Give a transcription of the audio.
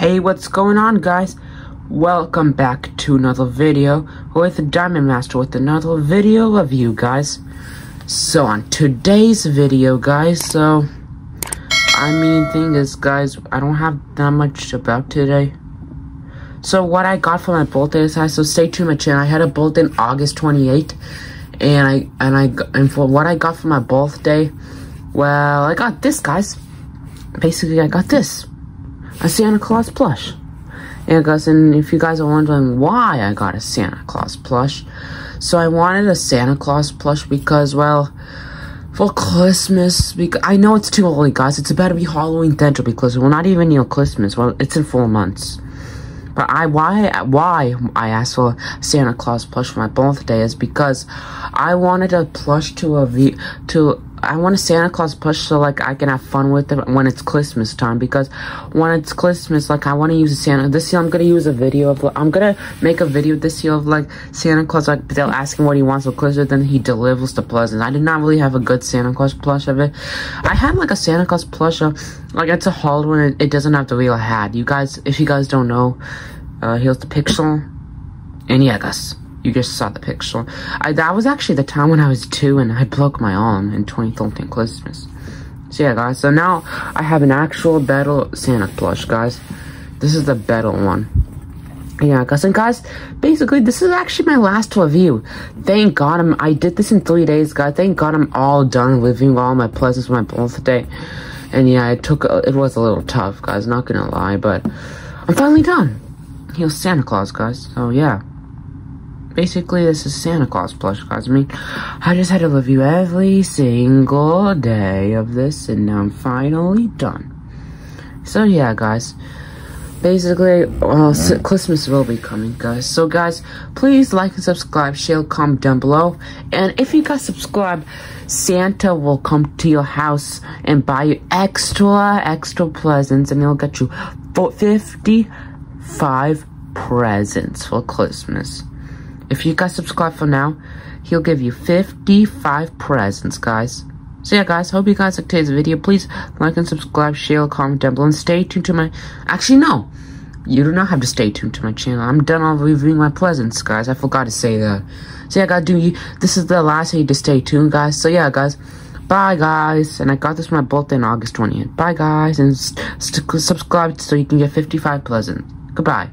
Hey, what's going on, guys? Welcome back to another video with Diamond Master with another video of you guys. So, on today's video, guys, so, I mean, thing is, guys, I don't have that much about today. So, what I got for my birthday is, so stay tuned my channel. I had a birthday August 28th, and I, and I, and for what I got for my birthday, well, I got this, guys. Basically, I got this a Santa Claus plush. Yeah, guys, and if you guys are wondering why I got a Santa Claus plush, so I wanted a Santa Claus plush because, well, for Christmas, because I know it's too early, guys. It's about to be Halloween Central because we're not even near Christmas. Well, it's in four months. But I why why I asked for a Santa Claus plush for my birthday is because I wanted a plush to a v to I want a Santa Claus plush so like I can have fun with it when it's Christmas time because when it's Christmas like I want to use a Santa this year I'm gonna use a video of I'm gonna make a video this year of like Santa Claus like they'll ask him what he wants for Christmas then he delivers the presents I did not really have a good Santa Claus plush of it. I had like a Santa Claus plush of like it's a Halloween it, it doesn't have the real hat. You guys if you guys don't know uh here's the pixel and yeah guys you just saw the picture. I, that was actually the time when I was two and I broke my arm in 2013 Christmas. So yeah, guys. So now I have an actual battle Santa plush, guys. This is the battle one. Yeah, guys. And guys, basically, this is actually my last review. Thank God I'm, I did this in three days, guys. Thank God I'm all done living all my presents for my birthday. And yeah, it took, uh, it was a little tough, guys. Not gonna lie, but I'm finally done. Here's Santa Claus, guys. So yeah basically this is Santa Claus plush guys. I mean, I just had to love you every single day of this and now I'm finally done. So yeah guys, basically, well, Christmas will be coming guys. So guys, please like and subscribe, share, comment down below. And if you guys subscribe, Santa will come to your house and buy you extra, extra presents and he'll get you 55 presents for Christmas. If you guys subscribe for now, he'll give you 55 presents, guys. So yeah, guys, hope you guys like today's video. Please like and subscribe, share, comment down below, and stay tuned to my... Actually, no. You do not have to stay tuned to my channel. I'm done all reviewing my presents, guys. I forgot to say that. So yeah, guys, do you... This is the last day to stay tuned, guys. So yeah, guys. Bye, guys. And I got this for my birthday on August 20th. Bye, guys. And subscribe so you can get 55 presents. Goodbye.